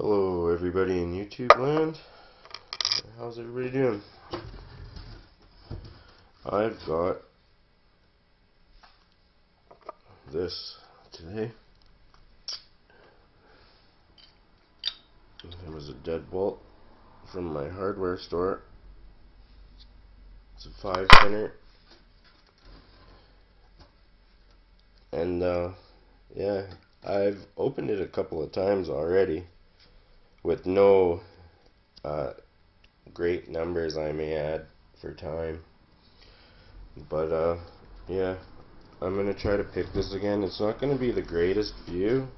Hello everybody in YouTube land. How's everybody doing? I've got this today. It was a deadbolt from my hardware store. It's a five center. And uh, yeah, I've opened it a couple of times already with no uh, great numbers I may add for time. But uh, yeah, I'm gonna try to pick this again. It's not gonna be the greatest view,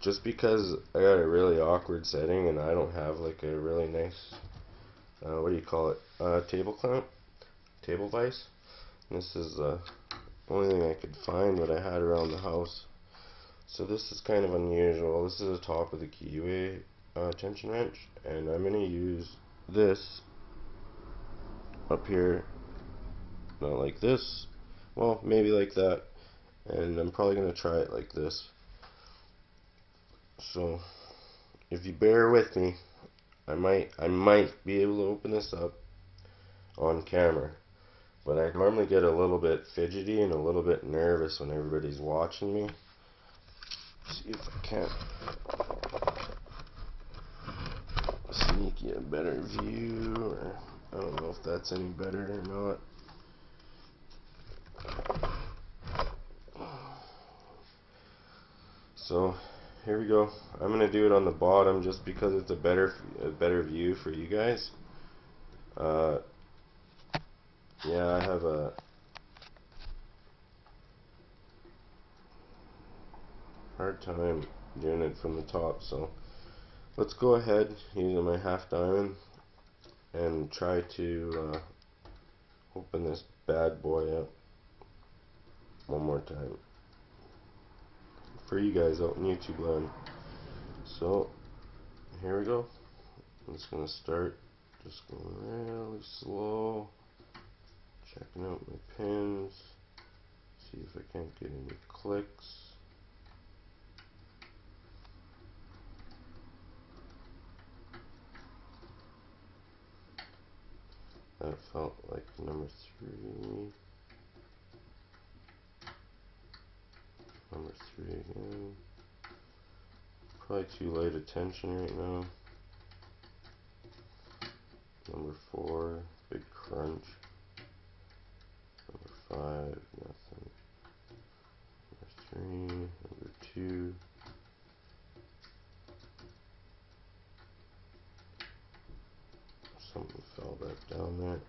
just because I got a really awkward setting and I don't have like a really nice, uh, what do you call it, uh, table clamp, table vise. This is the only thing I could find that I had around the house. So this is kind of unusual. This is the top of the keyway uh, tension wrench, and I'm gonna use this up here, not like this, well maybe like that, and I'm probably gonna try it like this. So if you bear with me, I might I might be able to open this up on camera. But I normally get a little bit fidgety and a little bit nervous when everybody's watching me. See if I can't sneak you a better view, I don't know if that's any better or not. So here we go. I'm gonna do it on the bottom just because it's a better a better view for you guys. Uh, yeah, I have a hard time doing it from the top, so let's go ahead using my half diamond and try to uh, open this bad boy up one more time for you guys out in YouTube land. So here we go. I'm just gonna start just going really slow, checking out my pins, see if I can't get any clicks. Felt like number three. Number three again. Probably too light attention right now. Number four, big crunch. Number five, nothing. Number three, number two. Something fell back down there.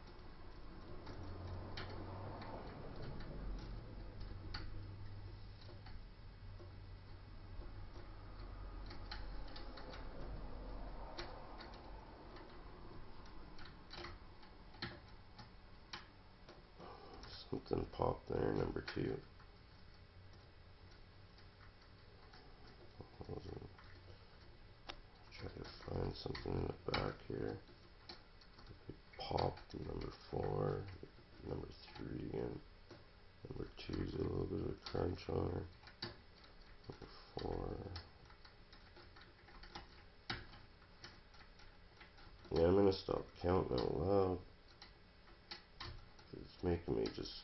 Something popped there, number two. Try to find something in the back here. Pop number four, number three, and number two's a little bit of a crunch on her. Number four. Yeah, I'm gonna stop counting out loud. It's making me just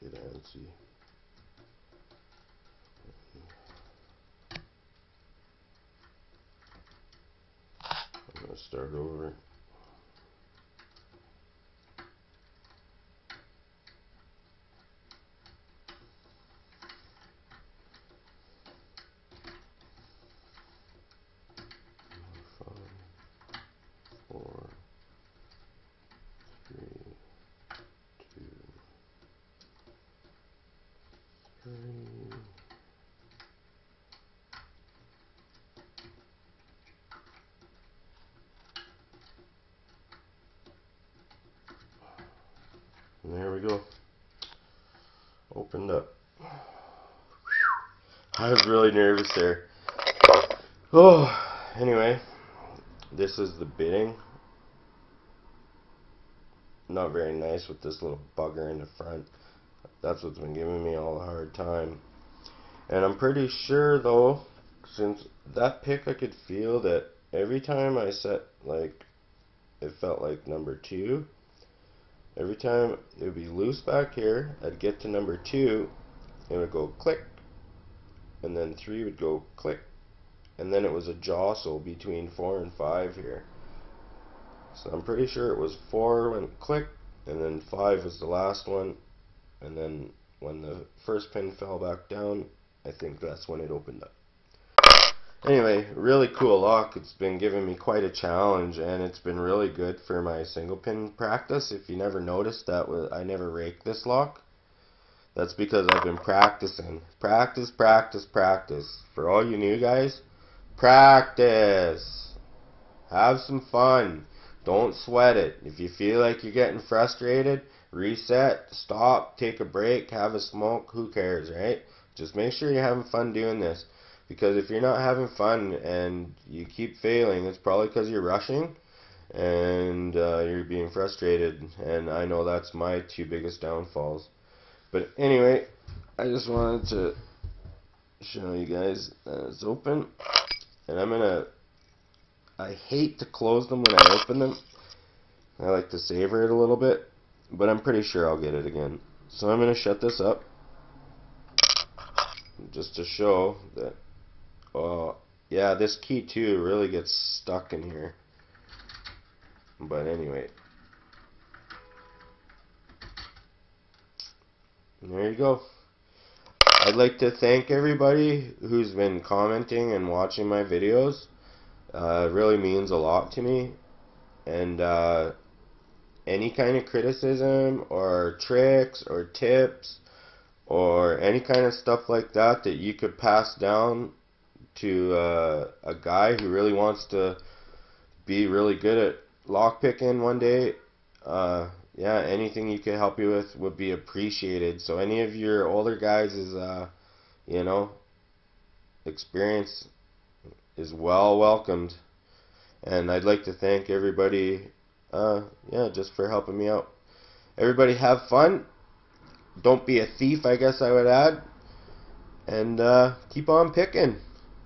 get antsy. I'm gonna start over. There we go. Opened up. I was really nervous there. Oh, anyway, this is the bitting. not very nice with this little bugger in the front. That's what's been giving me all a hard time. And I'm pretty sure though, since that pick I could feel that every time I set like it felt like number two every time it would be loose back here I'd get to number two and it would go click and then three would go click and then it was a jostle between four and five here. So I'm pretty sure it was four went click and then five was the last one and then when the first pin fell back down I think that's when it opened up Anyway, really cool lock. It's been giving me quite a challenge, and it's been really good for my single pin practice. If you never noticed, that I never rake this lock. That's because I've been practicing. Practice, practice, practice. For all you new guys, practice. Have some fun. Don't sweat it. If you feel like you're getting frustrated, reset, stop, take a break, have a smoke, who cares, right? Just make sure you're having fun doing this. Because if you're not having fun and you keep failing, it's probably because you're rushing and uh, you're being frustrated. And I know that's my two biggest downfalls. But anyway, I just wanted to show you guys that it's open. And I'm going to, I hate to close them when I open them. I like to savor it a little bit. But I'm pretty sure I'll get it again. So I'm going to shut this up. Just to show that uh, yeah, this key too really gets stuck in here. But anyway. There you go. I'd like to thank everybody who's been commenting and watching my videos. Uh, it really means a lot to me. And uh, any kind of criticism or tricks or tips or any kind of stuff like that that you could pass down to uh, a guy who really wants to be really good at lockpicking one day, uh, yeah, anything you could help you with would be appreciated. So any of your older guys is, uh, you know, experience is well welcomed. And I'd like to thank everybody, uh, yeah, just for helping me out. Everybody have fun. Don't be a thief, I guess I would add. And uh, keep on picking.